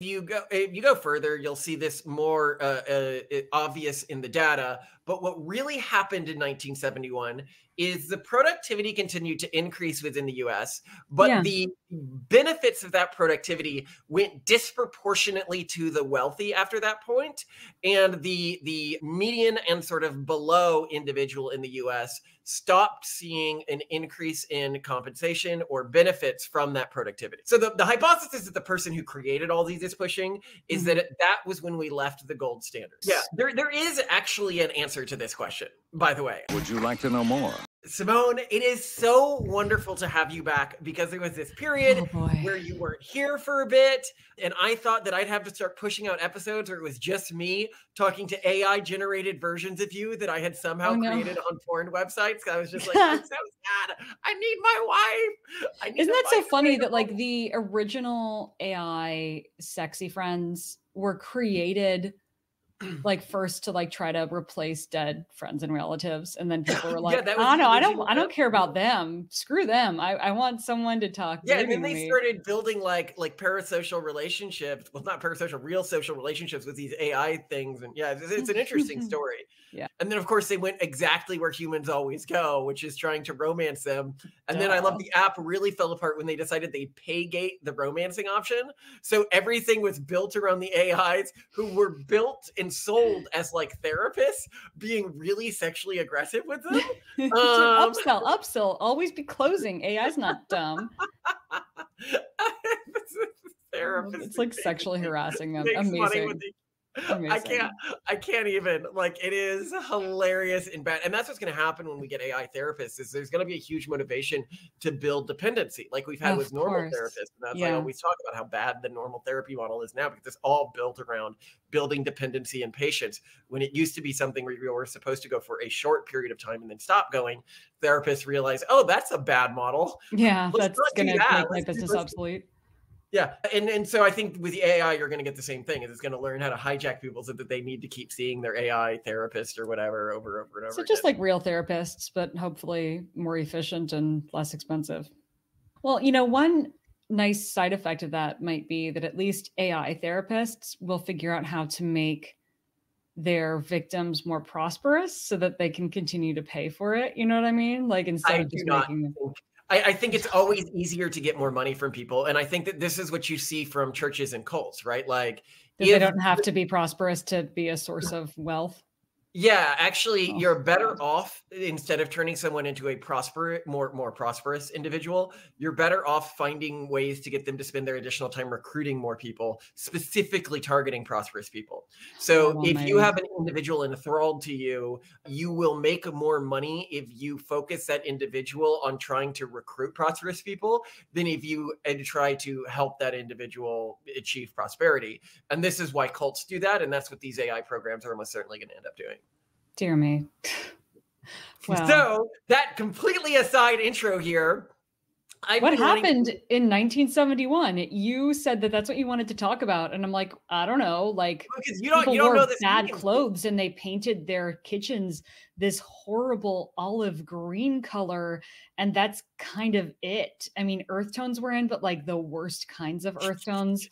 you go if you go further you'll see this more uh, uh, obvious in the data but what really happened in 1971 is the productivity continued to increase within the US, but yeah. the benefits of that productivity went disproportionately to the wealthy after that point, and the the median and sort of below individual in the US stopped seeing an increase in compensation or benefits from that productivity. So the, the hypothesis that the person who created all these is pushing is mm-hmm. that it, that was when we left the gold standards. Yeah, there, there is actually an answer to this question, by the way. Would you like to know more? Simone, it is so wonderful to have you back because there was this period oh where you weren't here for a bit. And I thought that I'd have to start pushing out episodes where it was just me talking to AI generated versions of you that I had somehow oh, no. created on porn websites. I was just like, it's so sad. I need my wife. I need Isn't that so funny that like the original AI sexy friends were created like first to like try to replace dead friends and relatives and then people were like yeah, oh no i don't i don't care about them. Screw them. I, I want someone to talk to, yeah and then they me. started building like like parasocial relationships well not parasocial real social relationships with these ai things and yeah it's, it's an interesting story. Yeah. And then of course they went exactly where humans always go which is trying to romance them. And Duh. then i love the app really fell apart when they decided they pay gate the romancing option. So everything was built around the ais who were built in sold as like therapists being really sexually aggressive with them. um, upsell, upsell, always be closing. AI's not dumb. It's like sexually harassing them. Amazing. Amazing. I can't I can't even like it is hilarious and bad. And that's what's gonna happen when we get AI therapists is there's gonna be a huge motivation to build dependency like we've had of with normal course. therapists. And that's yeah. Always talk about how bad the normal therapy model is now because it's all built around building dependency in patients when it used to be something where you were supposed to go for a short period of time and then stop going. Therapists realize, oh, that's a bad model. Yeah, Let's that's gonna that. make my business obsolete. Yeah, and and so I think with the AI, you're going to get the same thing. Is it's going to learn how to hijack people so that they need to keep seeing their AI therapist or whatever over over and over. So just again. like real therapists, but hopefully more efficient and less expensive. Well, you know, one nice side effect of that might be that at least AI therapists will figure out how to make their victims more prosperous so that they can continue to pay for it. You know what I mean? Like instead I of just making them. I, I, think it's always easier to get more money from people. And I think that this is what you see from churches and cults, right? Like if, they don't have to be prosperous to be a source of wealth. Yeah, actually, oh, you're better off instead of turning someone into a prosper, more more prosperous individual. You're better off finding ways to get them to spend their additional time recruiting more people, specifically targeting prosperous people. So, oh, if you have an individual enthralled to you, you will make more money if you focus that individual on trying to recruit prosperous people than if you try to help that individual achieve prosperity. And this is why cults do that, and that's what these AI programs are almost certainly going to end up doing. Dear me. Wow. So that completely aside intro here. I've what happened running- in 1971? You said that that's what you wanted to talk about, and I'm like, I don't know. Like, because you don't, you don't wore know bad means. clothes, and they painted their kitchens this horrible olive green color, and that's kind of it. I mean, earth tones were in, but like the worst kinds of earth tones.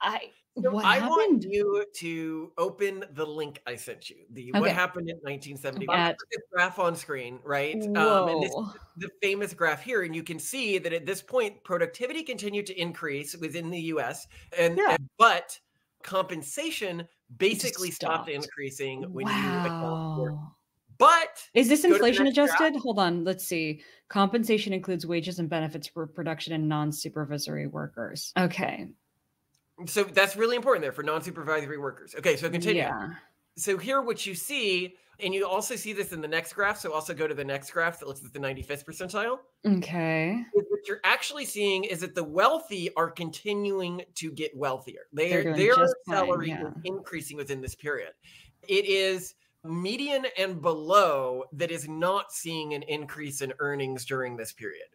I so what I happened? want you to open the link I sent you. The okay. what happened in 1971. At, this graph on screen, right? Um, and this the famous graph here, and you can see that at this point, productivity continued to increase within the U.S. and, yeah. and but compensation basically stopped. stopped. increasing when wow. you account for. But is this inflation adjusted? Graph. Hold on, let's see. Compensation includes wages and benefits for production and non-supervisory workers. Okay. So that's really important there for non-supervisory workers. Okay, so continue. Yeah. So here what you see, and you also see this in the next graph. So also go to the next graph that looks at the 95th percentile. Okay. What you're actually seeing is that the wealthy are continuing to get wealthier. They are, their salary fine, yeah. is increasing within this period. It is median and below that is not seeing an increase in earnings during this period.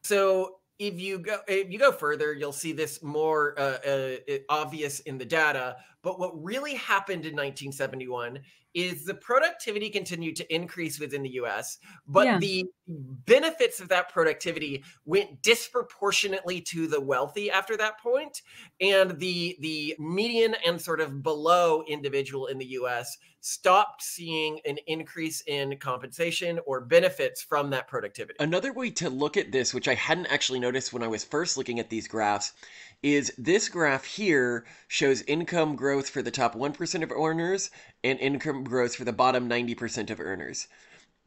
So if you go if you go further, you'll see this more uh, uh, obvious in the data. But what really happened in 1971 is the productivity continued to increase within the US, but Yeah. the benefits of that productivity went disproportionately to the wealthy after that point, and the the median and sort of below individual in the US stopped seeing an increase in compensation or benefits from that productivity. Another way to look at this, which I hadn't actually noticed when I was first looking at these graphs, is this graph here shows income growth for the top 1% of earners and income growth for the bottom 90% of earners.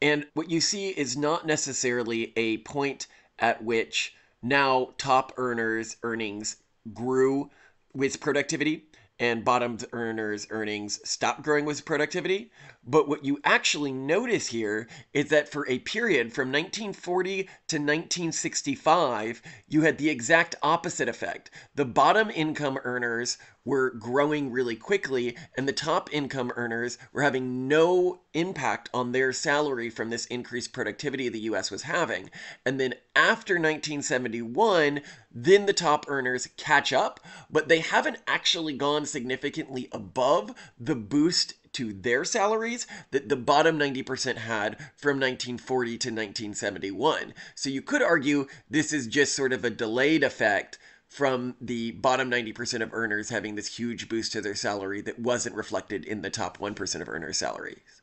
And what you see is not necessarily a point at which now top earners' earnings grew with productivity and bottom earners' earnings stopped growing with productivity. But what you actually notice here is that for a period from 1940 to 1965, you had the exact opposite effect. The bottom income earners were growing really quickly, and the top income earners were having no impact on their salary from this increased productivity the US was having. And then after 1971, then the top earners catch up, but they haven't actually gone significantly above the boost to their salaries that the bottom 90% had from 1940 to 1971. So you could argue this is just sort of a delayed effect from the bottom 90% of earners having this huge boost to their salary that wasn't reflected in the top 1% of earners' salaries.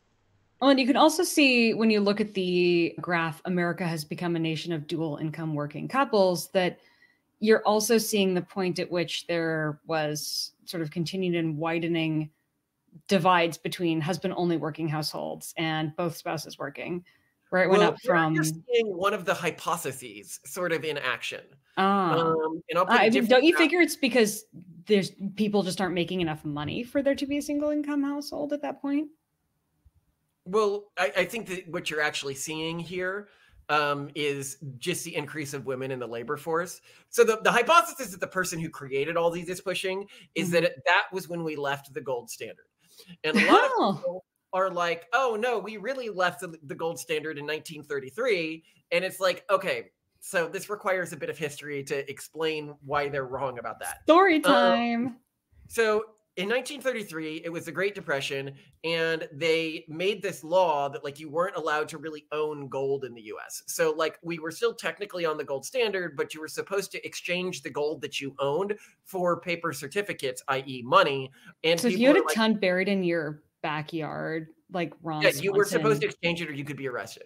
Well, and you can also see when you look at the graph, America has become a nation of dual income working couples, that you're also seeing the point at which there was sort of continued and widening divides between husband only working households and both spouses working, where it went Well, up from. you're seeing one of the hypotheses sort of in action. Ah. Um, and I'll put I mean, don't you figure it's because there's people just aren't making enough money for there to be a single income household at that point? Well, I, I think that what you're actually seeing here um, is just the increase of women in the labor force. So the, the hypothesis that the person who created all these is pushing is Mhm. that it, that was when we left the gold standard. And a lot of Oh. people are like, oh no, we really left the, the gold standard in 1933. And it's like, okay, so this requires a bit of history to explain why they're wrong about that. Story um, time. So in 1933, it was the Great Depression, and they made this law that like you weren't allowed to really own gold in the U.S. So like we were still technically on the gold standard, but you were supposed to exchange the gold that you owned for paper certificates, i.e., money. And so if you had a like, ton buried in your backyard, like Ron yeah, you were supposed to exchange it, or you could be arrested.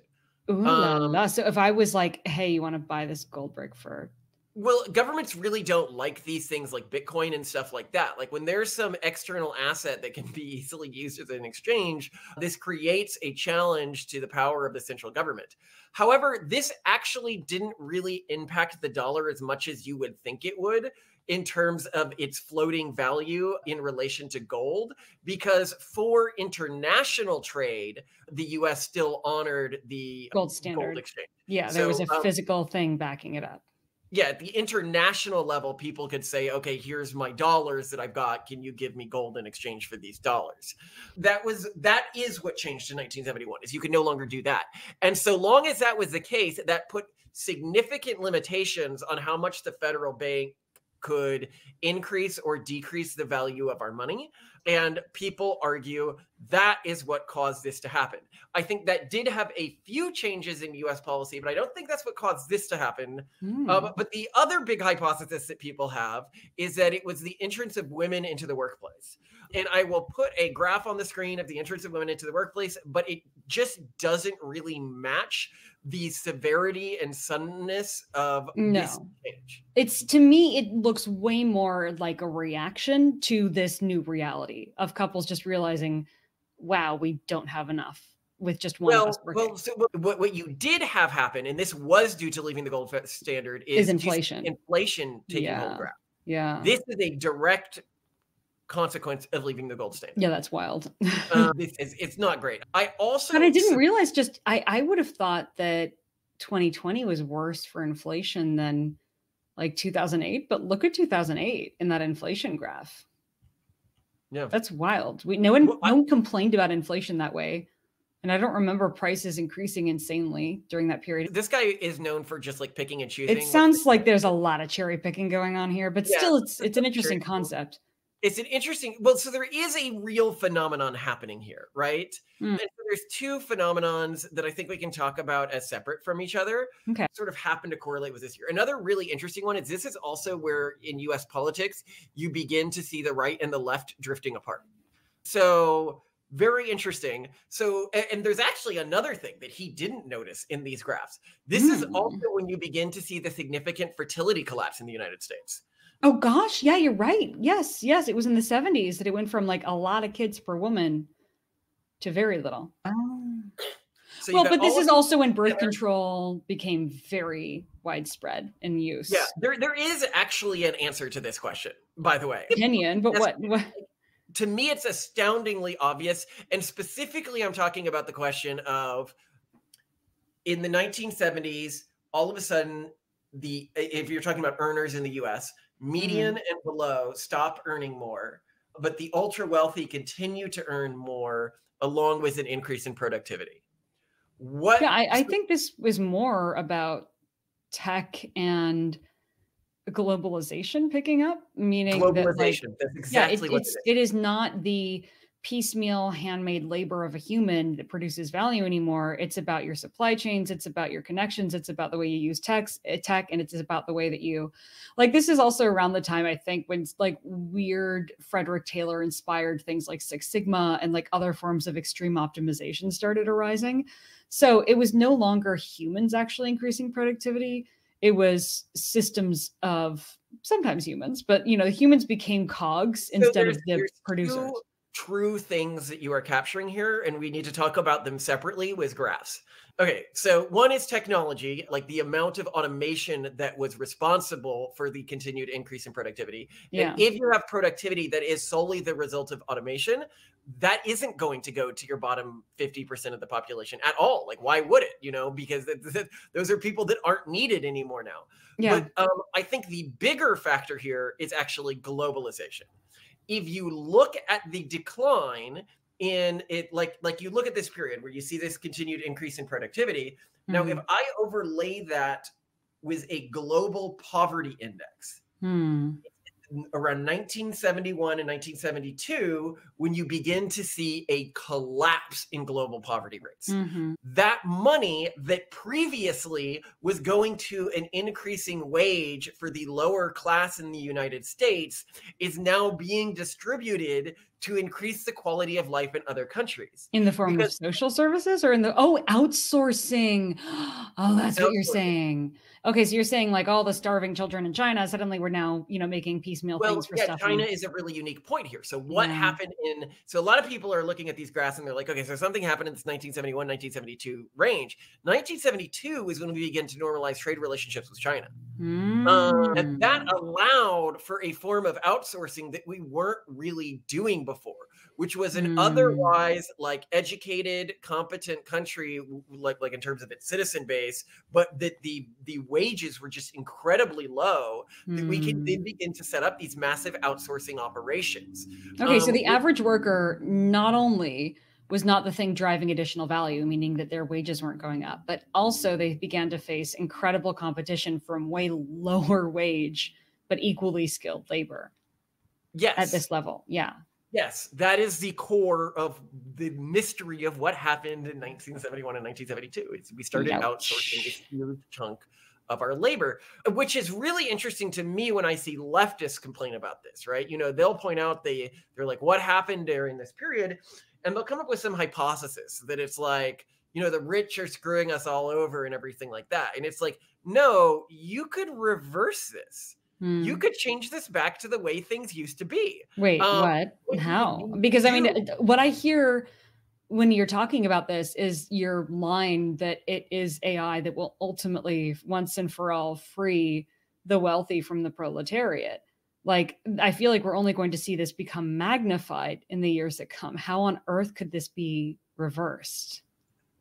Ooh um, la. So if I was like, hey, you want to buy this gold brick for Well, governments really don't like these things like Bitcoin and stuff like that. Like when there's some external asset that can be easily used as an exchange, this creates a challenge to the power of the central government. However, this actually didn't really impact the dollar as much as you would think it would in terms of its floating value in relation to gold, because for international trade, the US still honored the gold standard? gold exchange. yeah, there was a um, physical thing backing it up. yeah, at the international level, people could say, okay, here's my dollars that I've got. Can you give me gold in exchange for these dollars? That was that is what changed in 1971, is you could no longer do that. And so long as that was the case, that put significant limitations on how much the federal bank could increase or decrease the value of our money. And people argue that is what caused this to happen. I think that did have a few changes in US policy, but I don't think that's what caused this to happen. Hmm. Um, but the other big hypothesis that people have is that it was the entrance of women into the workplace. And I will put a graph on the screen of the entrance of women into the workplace, but it just doesn't really match the severity and suddenness of this No. change. it's to me it looks way more like a reaction to this new reality of couples just realizing wow we don't have enough with just one of Well, well, so what- what, you did have happen, and this was due to leaving the gold standard, is, Is inflation. Inflation taking Yeah. hold. Yeah This is a direct consequence of leaving the gold standard. yeah that's wild Um, this is, it's not great. I also, but i didn't realize just i i would have thought that 2020 was worse for inflation than like 2008 but look at 2008 in that inflation graph Yeah. that's wild we no one Well, I- no one complained about inflation that way and i don't remember prices increasing insanely during that period This guy is known for just like picking and choosing. it sounds like there's a lot of cherry picking going on here but Yeah, still it's it's it's an interesting concept it's an interesting well so there is a real phenomenon happening here right Mm. and so there's two phenomenons that i think we can talk about as separate from each other Okay. sort of happen to correlate with this year another really interesting one is this is also where in us politics you begin to see the right and the left drifting apart so very interesting so a- and, there's actually another thing that he didn't notice in these graphs this is Mm. also when you begin to see the significant fertility collapse in the united states Oh gosh, yeah, you're right. Yes, yes, it was in the 70s that it went from like a lot of kids per woman to very little. Oh. so well, but this is also when birth control became very widespread in use. Yeah, there there is actually an answer to this question, by the way. Opinion, but what, what To me, it's astoundingly obvious, and specifically, I'm talking about the question of in the 1970s, all of a sudden, the if you're talking about earners in the U.S., Mm. median and below stop earning more, but the ultra wealthy continue to earn more, along with an increase in productivity. What? yeah, I, I think this was more about tech and globalization picking up, meaning that like globalization. That's yeah, exactly it, what it's it is. it is not the piecemeal handmade labor of a human that produces value anymore. It's about your supply chains. It's about your connections. It's about the way you use tech, eh, tech, and it's about the way that you, like. This is also around the time I think when like weird Frederick Taylor inspired things like Six Sigma and like other forms of extreme optimization started arising. So it was no longer humans actually increasing productivity. It was systems of sometimes humans, but you know, humans became cogs So instead of the producers. two true things that you are capturing here, and we need to talk about them separately with graphs. Okay, so one is technology, like the amount of automation that was responsible for the continued increase in productivity. Yeah. And if you have productivity that is solely the result of automation, that isn't going to go to your bottom 50% of the population at all. Like, why would it? You know, because th- th- those are people that aren't needed anymore now. Yeah. But um, I think the bigger factor here is actually globalization. If you look at the decline in it, like like you look at this period where you see this continued increase in productivity. Now, if Mhm. I overlay that with a global poverty index Hmm. Around 1971 and 1972, when you begin to see a collapse in global poverty rates Mhm. that money that previously was going to an increasing wage for the lower class in the United States is now being distributed to increase the quality of life in other countries. In the form Because- of social services or in the oh outsourcing. Oh, that's what you're saying. Okay, so you're saying like all the starving children in China suddenly we're now, you know, making piecemeal Well, things for yeah, stuff. China is a really unique point here. So, what Yeah. happened in? So, a lot of people are looking at these graphs and they're like, okay, so something happened in this 1971, 1972 range. 1972 is when we begin to normalize trade relationships with China. Um, and that Mm. allowed for a form of outsourcing that we weren't really doing before, which was an Mm. otherwise like educated, competent country, like like in terms of its citizen base, but that the the wages were just incredibly low. That we can Mm. then begin to set up these massive outsourcing operations. Okay, so Um, the which- average worker not only was not the thing driving additional value, meaning that their wages weren't going up, but also they began to face incredible competition from way lower wage but equally skilled labor Yes, at this level. Yeah. Yes, that is the core of the mystery of what happened in 1971 and 1972. It's, we started Ouch. outsourcing a huge chunk of our labor, which is really interesting to me when I see leftists complain about this, right? You know, they'll point out they they're like, what happened during this period? And they'll come up with some hypothesis that it's like, you know, the rich are screwing us all over and everything like that. And it's like, no, you could reverse this. You Hmm. could change this back to the way things used to be. Wait, Um, what? How? Because I mean, uh, what I hear when you're talking about this is your line that it is AI that will ultimately, once and for all, free the wealthy from the proletariat. Like, I feel like we're only going to see this become magnified in the years that come. How on earth could this be reversed?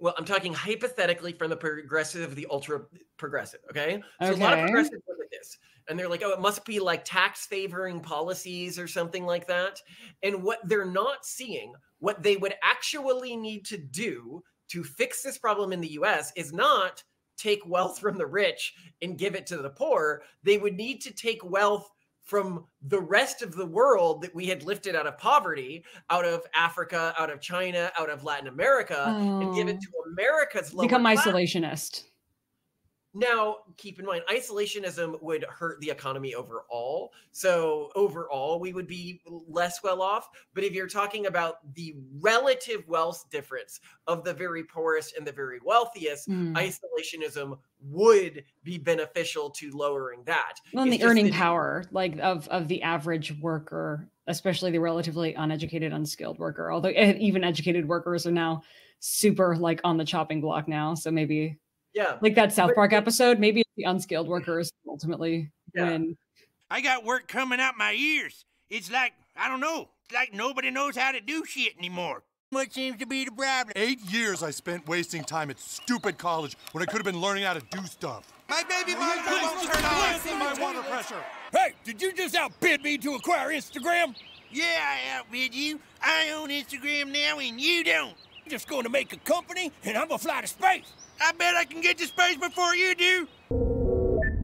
Well, I'm talking hypothetically from the progressive, the ultra progressive. Okay. So a lot of progressives look at this and they're like, oh, it must be like tax favoring policies or something like that. And what they're not seeing, what they would actually need to do to fix this problem in the US is not take wealth from the rich and give it to the poor. They would need to take wealth from the rest of the world that we had lifted out of poverty, out of Africa, out of China, out of Latin America, oh. and it mm. to America's become class. Now, keep in mind, isolationism would hurt the economy overall. So, overall, we would be less well off. But if you're talking about the relative wealth difference of the very poorest and the very wealthiest, mm. isolationism would be beneficial to lowering that. Well, and the earning that- power, like of of the average worker, especially the relatively uneducated, unskilled worker. Although eh, even educated workers are now super like on the chopping block now. So maybe yeah. Like that South Park episode, maybe the unskilled workers ultimately yeah. win. I got work coming out my ears. It's like, I don't know, it's like nobody knows how to do shit anymore. What seems to be the problem? Eight years I spent wasting time at stupid college when I could have been learning how to do stuff. My baby monitor won't turn on. my water pressure. Hey, did you just outbid me to acquire Instagram? Yeah, I outbid you. I own Instagram now and you don't. I'm just going to make a company and I'm going to fly to space. I bet I can get to space before you do.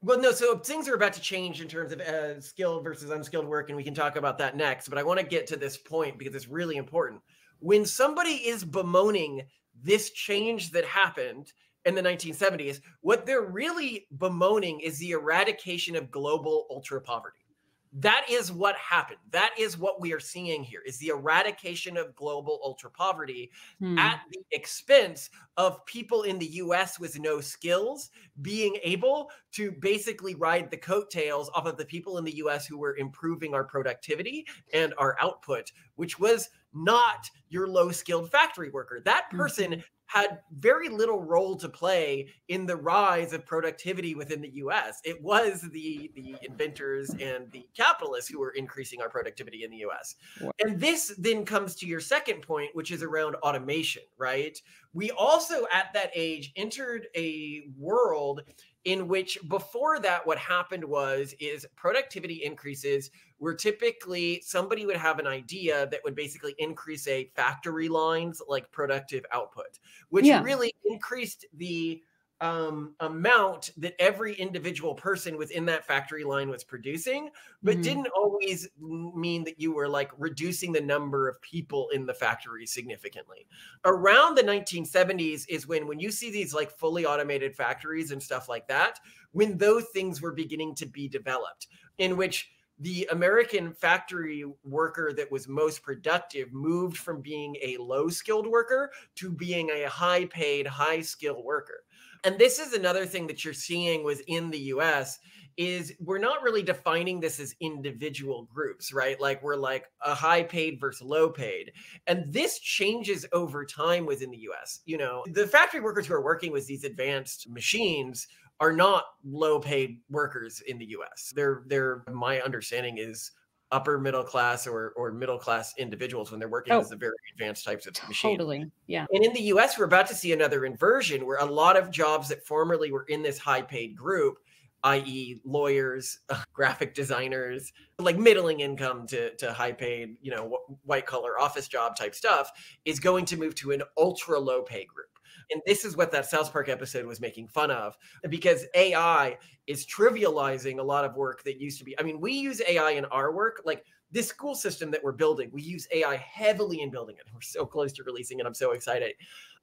Well, no, so things are about to change in terms of uh, skilled versus unskilled work, and we can talk about that next. But I want to get to this point because it's really important. When somebody is bemoaning this change that happened in the 1970s, what they're really bemoaning is the eradication of global ultra poverty that is what happened. That is what we are seeing here is the eradication of global ultra poverty hmm. at the expense of people in the US with no skills being able to basically ride the coattails off of the people in the US who were improving our productivity and our output which was not your low skilled factory worker. That person mm-hmm had very little role to play in the rise of productivity within the US. It was the the inventors and the capitalists who were increasing our productivity in the US. And this then comes to your second point which is around automation, right? We also at that age entered a world in which before that what happened was is productivity increases were typically somebody would have an idea that would basically increase a factory lines like productive output which yeah. really increased the um, amount that every individual person within that factory line was producing, but mm-hmm. didn't always mean that you were like reducing the number of people in the factory significantly. Around the 1970s is when when you see these like fully automated factories and stuff like that, when those things were beginning to be developed, in which the American factory worker that was most productive moved from being a low skilled worker to being a high paid, high skilled worker. And this is another thing that you're seeing within the US is we're not really defining this as individual groups, right? Like we're like a high paid versus low paid. And this changes over time within the US. You know, the factory workers who are working with these advanced machines are not low paid workers in the US. They're they're my understanding is upper middle class or or middle class individuals when they're working oh, with the very advanced types of machines. Totally. Yeah. And in the US, we're about to see another inversion where a lot of jobs that formerly were in this high paid group, i.e., lawyers, graphic designers, like middling income to, to high paid, you know, white collar office job type stuff, is going to move to an ultra low pay group. And this is what that South Park episode was making fun of because AI is trivializing a lot of work that used to be. I mean, we use AI in our work. Like this school system that we're building, we use AI heavily in building it. We're so close to releasing it. I'm so excited.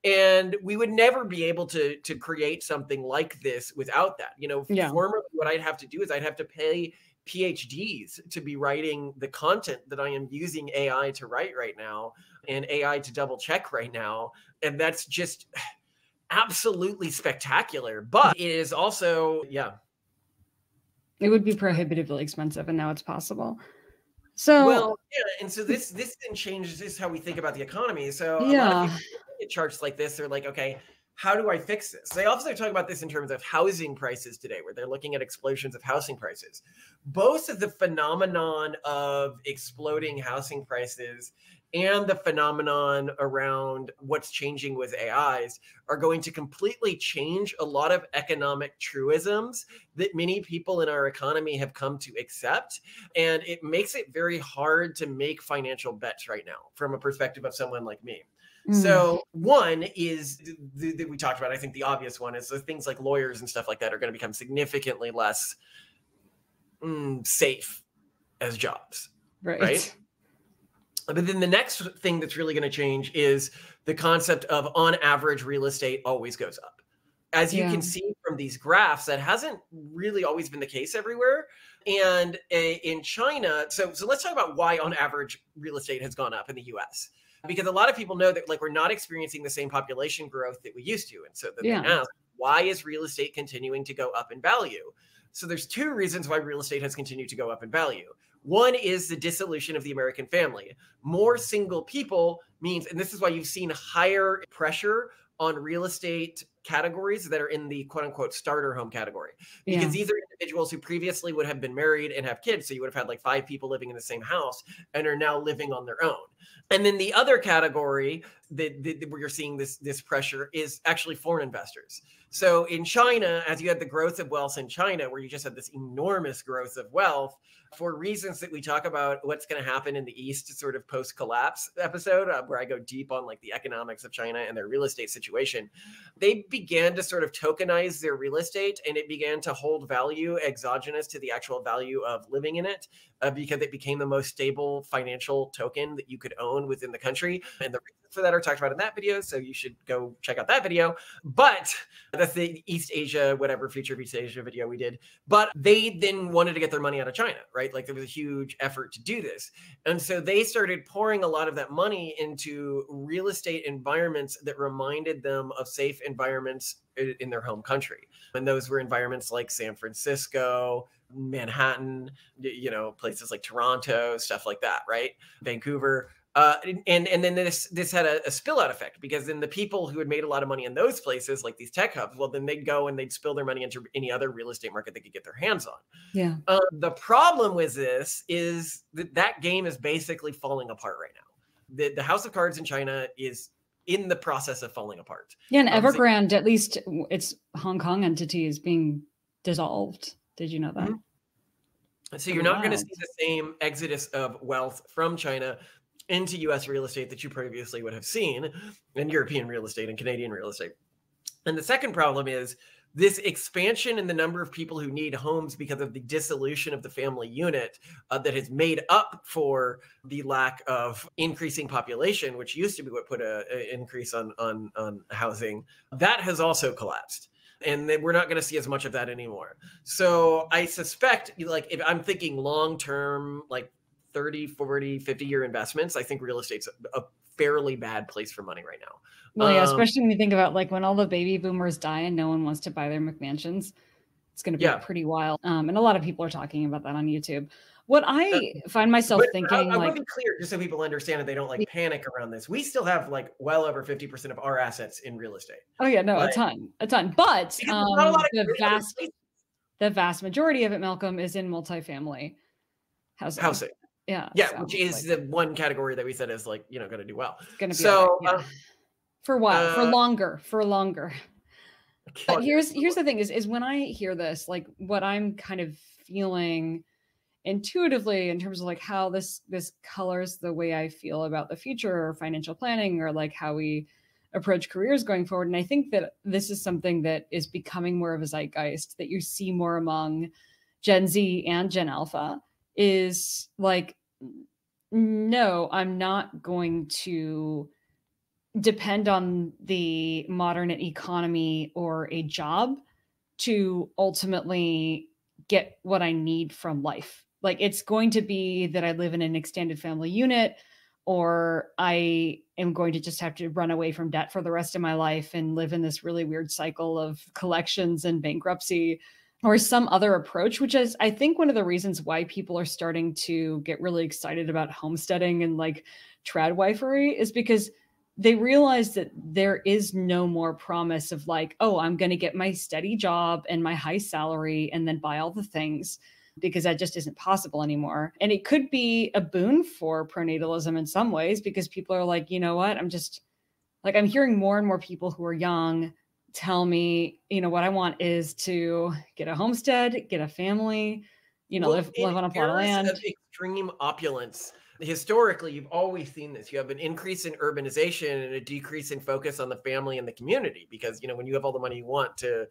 And we would never be able to to create something like this without that. You know, yeah. formerly what I'd have to do is I'd have to pay PhDs to be writing the content that I am using AI to write right now and AI to double check right now. And that's just absolutely spectacular. But it is also, yeah. It would be prohibitively expensive, and now it's possible. So well, yeah, and so this this then changes this how we think about the economy. So yeah, charts like this are like, okay, how do I fix this? They also talk about this in terms of housing prices today, where they're looking at explosions of housing prices. Both of the phenomenon of exploding housing prices and the phenomenon around what's changing with AIs are going to completely change a lot of economic truisms that many people in our economy have come to accept. And it makes it very hard to make financial bets right now from a perspective of someone like me. Mm. So one is that we talked about. I think the obvious one is the things like lawyers and stuff like that are going to become significantly less mm, safe as jobs. Right. Right. But then the next thing that's really going to change is the concept of on average real estate always goes up. As you Yeah. can see from these graphs, that hasn't really always been the case everywhere. And uh, in China, so so let's talk about why on average real estate has gone up in the US. Because a lot of people know that like we're not experiencing the same population growth that we used to. And so then Yeah. they ask, why is real estate continuing to go up in value? So there's two reasons why real estate has continued to go up in value. One is the dissolution of the American family. More single people means, and this is why you've seen higher pressure on real estate categories that are in the quote unquote starter home category. Yeah. Because these are individuals who previously would have been married and have kids. So you would have had like five people living in the same house and are now living on their own. And then the other category that, that where you're seeing this this pressure is actually foreign investors. So in China, as you had the growth of wealth in China, where you just had this enormous growth of wealth, for reasons that we talk about what's going to happen in the East, sort of post collapse episode, uh, where I go deep on like the economics of China and their real estate situation, they began to sort of tokenize their real estate and it began to hold value exogenous to the actual value of living in it uh, because it became the most stable financial token that you could own within the country. And the reasons for that are talked about in that video. So you should go check out that video. But that's the East Asia, whatever future of East Asia video we did. But they then wanted to get their money out of China, right? Like there was a huge effort to do this. And so they started pouring a lot of that money into real estate environments that reminded them of safe environments in their home country. And those were environments like San Francisco, Manhattan, you know, places like Toronto, stuff like that, right? Vancouver. Uh, and and then this this had a, a spill out effect because then the people who had made a lot of money in those places, like these tech hubs, well, then they'd go and they'd spill their money into any other real estate market they could get their hands on. Yeah. Um, the problem with this is that that game is basically falling apart right now. The, the House of Cards in China is in the process of falling apart. Yeah. And Um, Evergrande, at least its Hong Kong entity is being dissolved. Did you know that? Mhm. So you're not going to see the same exodus of wealth from China into US real estate that you previously would have seen in European real estate and Canadian real estate. And the second problem is this expansion in the number of people who need homes because of the dissolution of the family unit uh, that has made up for the lack of increasing population, which used to be what put a, a increase on, on on housing. That has also collapsed, and then we're not going to see as much of that anymore. So I suspect, like, if I'm thinking long term, like 30, 40, 50 year investments, I think real estate's a, a fairly bad place for money right now. Well, yeah, Um, especially when you think about like when all the baby boomers die and no one wants to buy their McMansions. It's going to be Yeah. pretty wild. Um, and a lot of people are talking about that on YouTube. What I find myself But thinking, I, like, want to be clear, just so people understand that they don't like panic around this. We still have like well over 50% of our assets in real estate. oh yeah, no, a ton, a ton. But Because there's not a um, lot of the vast, the vast majority of it, Malcolm, is in multifamily housing. housing. Yeah. Yeah, so, which is like, the one category that we said is like, you know, going to do well. It's gonna be so, alright, yeah. uh, for a while, for uh, longer, for longer. But here's here's the thing is is when I hear this, like what I'm kind of feeling intuitively in terms of like how this this colors the way I feel about the future or financial planning or like how we approach careers going forward. And I think that this is something that is becoming more of a zeitgeist that you see more among Gen Z and Gen Alpha is like no, I'm not going to depend on the modern economy or a job to ultimately get what I need from life. Like it's going to be that I live in an extended family unit or I am going to just have to run away from debt for the rest of my life and live in this really weird cycle of collections and bankruptcy or some other approach which is I think one of the reasons why people are starting to get really excited about homesteading and like tradwifery is because they realize that there is no more promise of like, oh, I'm going to get my steady job and my high salary and then buy all the things because that just isn't possible anymore. And it could be a boon for pronatalism in some ways because people are like, you know what? I'm just like, I'm hearing more and more people who are young tell me, you know, what I want is to get a homestead, get a family, you know, Well, live, live on a plot of land. Of extreme opulence. Historically, you've always seen this. You have an increase in urbanization and a decrease in focus on the family and the community because, you know, when you have all the money you want to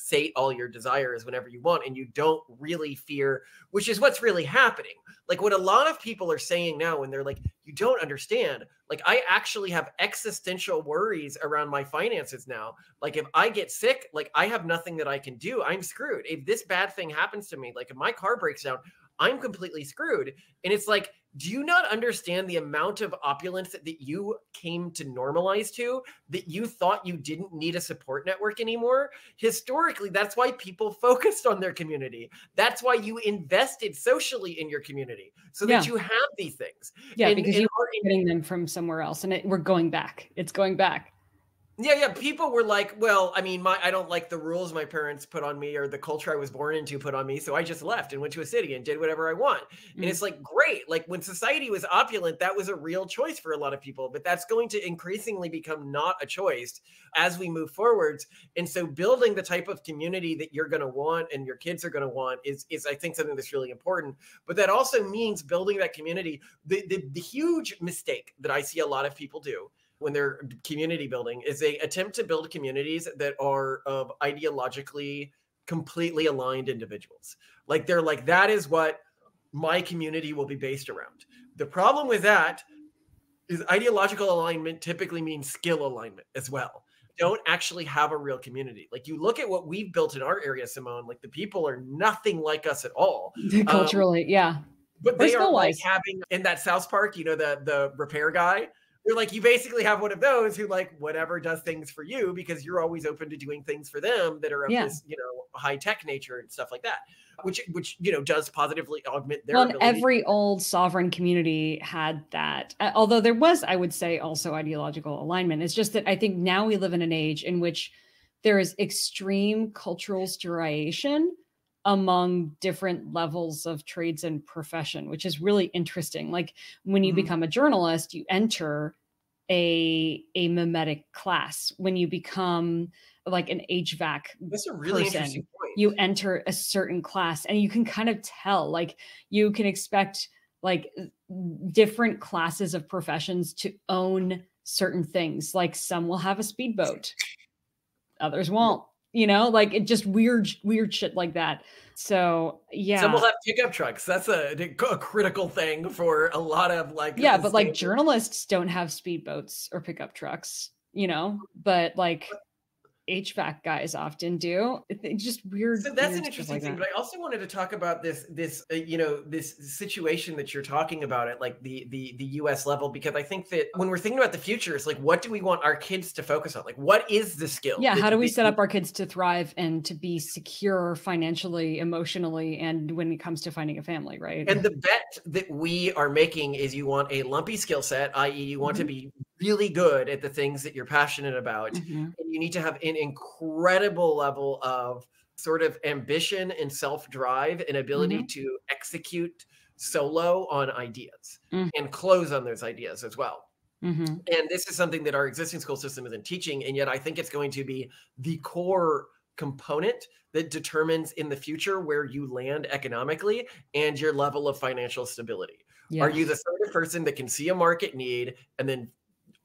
sate all your desires whenever you want and you don't really fear which is what's really happening. Like what a lot of people are saying now when they're like you don't understand. Like i actually have existential worries around my finances now. Like if i get sick like i have nothing that i can do. I'm screwed. If this bad thing happens to me like if my car breaks down i'm completely screwed. And it's like do you not understand the amount of opulence that, that, you came to normalize to that you thought you didn't need a support network anymore? Historically that's why people focused on their community. That's why you invested socially in your community so that yeah. you have these things. Yeah and, because and, you're getting them from somewhere else and it, we're going back. It's going back yeah, yeah. People were like, well, I mean, my I don't like the rules my parents put on me or the culture I was born into put on me. So I just left and went to a city and did whatever I want. Mm-hmm. And it's like great. Like when society was opulent, that was a real choice for a lot of people, but that's going to increasingly become not a choice as we move forwards. And so building the type of community that you're gonna want and your kids are gonna want is is I think something that's really important. But that also means building that community. The the, the huge mistake that I see a lot of people do when they're community building is they attempt to build communities that are of ideologically completely aligned individuals. Like they're like, that is what my community will be based around. The problem with that is ideological alignment typically means skill alignment as well. Don't actually have a real community. Like you look at what we've built in our area, Simone, like the people are nothing like us at all. Culturally, um, yeah. But they are like having in that South Park, you know, the the repair guy you're like you basically have one of those who like whatever does things for you because you're always open to doing things for them that are of yeah. this you know high tech nature and stuff like that which which you know does positively augment their well, every old sovereign community had that although there was i would say also ideological alignment it's just that i think now we live in an age in which there is extreme cultural striation among different levels of trades and profession, which is really interesting. Like when you mm-hmm. become a journalist, you enter a a mimetic class. When you become like an HVAC That's a really person, interesting point. You enter a certain class and you can kind of tell, like you can expect like different classes of professions to own certain things. Like some will have a speedboat, others won't you know, like it just weird, weird shit like that. So yeah, some will have pickup trucks. That's a, a critical thing for a lot of like yeah, but like journalists don't have speedboats or pickup trucks, you know. But like HVAC guys often do. It's just weird. So that's weird an interesting like thing. That. But I also wanted to talk about this this uh, you know this situation that you're talking about at like the the the U.S. level because I think that when we're thinking about the future, it's like what do we want our kids to focus on? Like what is the skill? Yeah, how do we set up our kids to thrive and to be secure financially, emotionally, and when it comes to finding a family, right? And the bet that we are making is you want a lumpy skill set, i.e., you want mm-hmm. to be really good at the things that you're passionate about, mm-hmm. and you need to have an incredible level of sort of ambition and self drive and ability mm-hmm. to execute solo on ideas mm-hmm. and close on those ideas as well. Mm-hmm. And this is something that our existing school system isn't teaching. And yet I think it's going to be the core component that determines in the future where you land economically and your level of financial stability. Yes. Are you the sort of person that can see a market need and then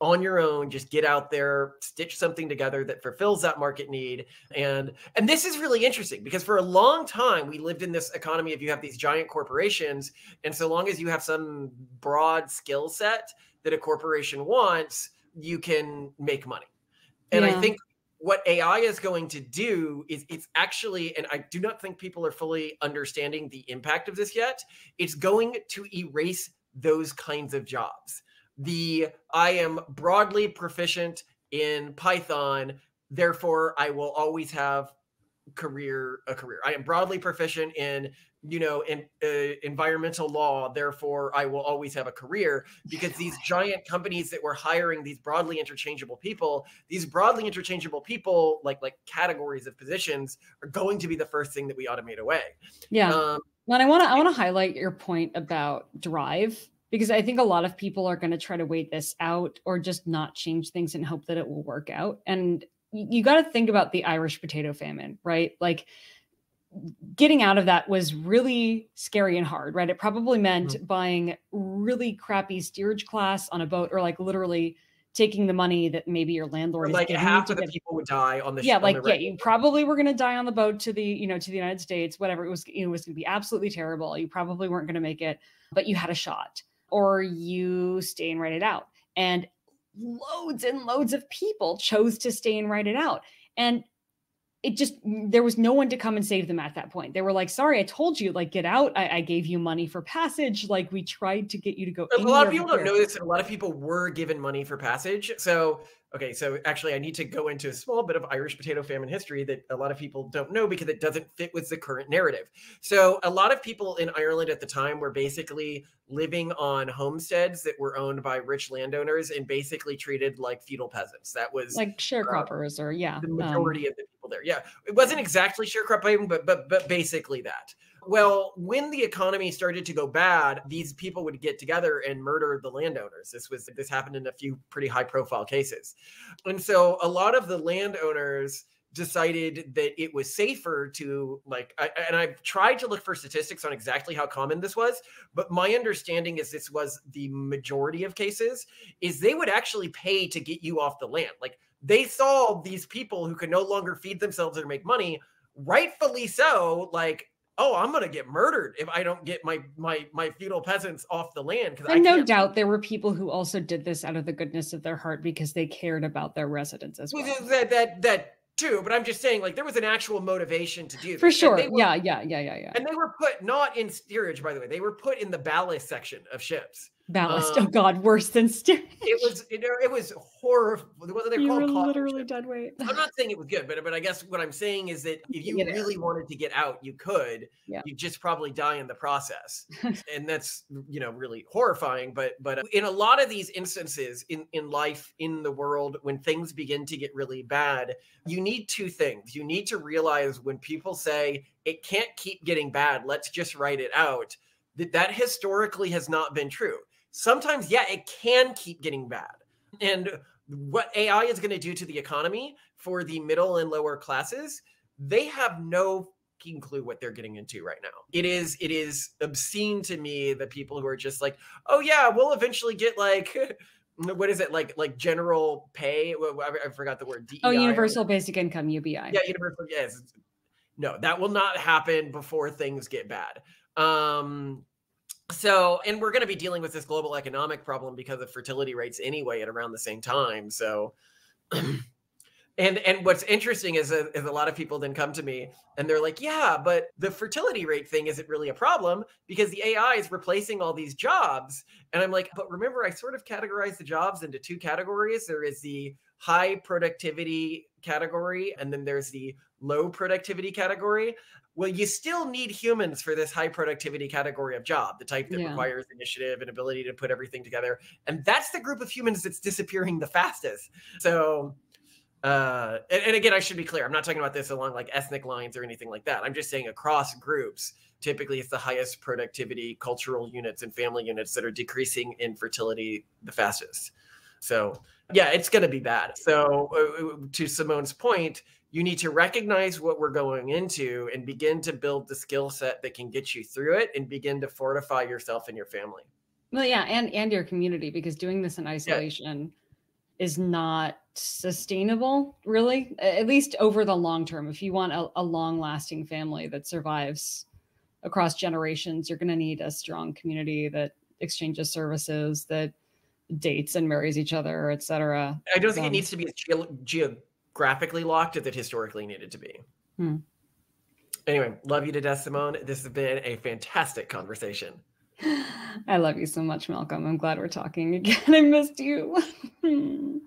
on your own just get out there stitch something together that fulfills that market need and and this is really interesting because for a long time we lived in this economy if you have these giant corporations and so long as you have some broad skill set that a corporation wants you can make money and yeah. i think what AI is going to do is it's actually, and I do not think people are fully understanding the impact of this yet. It's going to erase those kinds of jobs the I am broadly proficient in Python, therefore I will always have career a career. I am broadly proficient in you know in uh, environmental law therefore i will always have a career. Because these giant companies that were hiring these broadly interchangeable people these broadly interchangeable people like like categories of positions are going to be the first thing that we automate away. Yeah. Um, well i want to i want to highlight your point about drive because I think a lot of people are going to try to wait this out or just not change things and hope that it will work out. And you got to think about the Irish potato famine, right? Like getting out of that was really scary and hard, right? It probably meant mm-hmm. buying really crappy steerage class on a boat or like literally taking the money that maybe your landlord Or like half of the people would die on the yeah on like the yeah you probably were going to die on the boat to the you know to the united states whatever it was you know, it was going to be absolutely terrible you probably weren't going to make it but you had a shot or you stay and write it out. And loads and loads of people chose to stay and write it out. And it just there was no one to come and save them at that point. They were like sorry i told you like get out. I, I gave you money for passage. Like we tried to get you to go a lot of people don't know this and a lot of people were given money for passage. So okay so actually i need to go into a small bit of irish potato famine history that a lot of people don't know because it doesn't fit with the current narrative so a lot of people in ireland at the time were basically living on homesteads that were owned by rich landowners and basically treated like feudal peasants that was like sharecroppers or yeah the um, majority of the people there. Yeah, it wasn't exactly sharecropping, but but but basically that. Well, when the economy started to go bad, these people would get together and murder the landowners. This was this happened in a few pretty high profile cases, and so a lot of the landowners decided that it was safer to like I, and i've tried to look for statistics on exactly how common this was but my understanding is this was the majority of cases is they would actually pay to get you off the land like they saw these people who could no longer feed themselves or make money rightfully so like oh i'm gonna get murdered if i don't get my my my feudal peasants off the land because no can't doubt there were people who also did this out of the goodness of their heart because they cared about their residents as Well, well. that that that too but i'm just saying like there was an actual motivation to do For this, and sure. were- Yeah, yeah, yeah, yeah, yeah. and they were put not in steerage by the way they were put in the ballast section of ships Ballast. oh um, God, worse than steerage. it was you know it was horrible what are they you called were literally dead weight. I'm not saying it was good, but but I guess what I'm saying is that if you out. really wanted to get out, you could. Yeah. You just probably die in the process, and that's you know really horrifying. But but uh, in a lot of these instances in in life in the world, when things begin to get really bad, you need two things. You need to realize when people say it can't keep getting bad, let's just write it out. That that historically has not been true. Sometimes, yeah, it can keep getting bad, and what AI is going to do to the economy for the middle and lower classes, they have no fucking clue what they're getting into right now. It is it is obscene to me that people who are just like, oh yeah, we'll eventually get like what is it like like general pay? I, forgot the word. Oh, DEI or- universal basic income, UBI. Yeah, universal. Yes. No, that will not happen before things get bad. Um, so, and we're going to be dealing with this global economic problem because of fertility rates anyway at around the same time. So, and and what's interesting is, a, is a lot of people then come to me and they're like, yeah, but the fertility rate thing isn't really a problem because the AI is replacing all these jobs. And I'm like, but remember, I sort of categorize the jobs into two categories. There is the high productivity category, and then there's the low productivity category. Well, you still need humans for this high productivity category of job, the type that Yeah. requires initiative and ability to put everything together. And that's the group of humans that's disappearing the fastest. So, uh, and, and again, I should be clear. I'm not talking about this along like ethnic lines or anything like that. I'm just saying across groups, typically it's the highest productivity cultural units and family units that are decreasing in fertility the fastest. So, yeah, it's going to be bad. So, uh, to Simone's point, you need to recognize what we're going into and begin to build the skill set that can get you through it and begin to fortify yourself and your family. Well, yeah, and and your community because doing this in isolation is not sustainable, really. At least over the long term. If you want a, a long-lasting family that survives across generations, you're going to need a strong community that exchanges services, that dates and marries each other, etc. I don't think it Um, needs to be as geo- geographically locked as it historically needed to be. Hmm. Anyway, love you to death, Simone. This has been a fantastic conversation. I love you so much, Malcolm. I'm glad we're talking again. I missed you.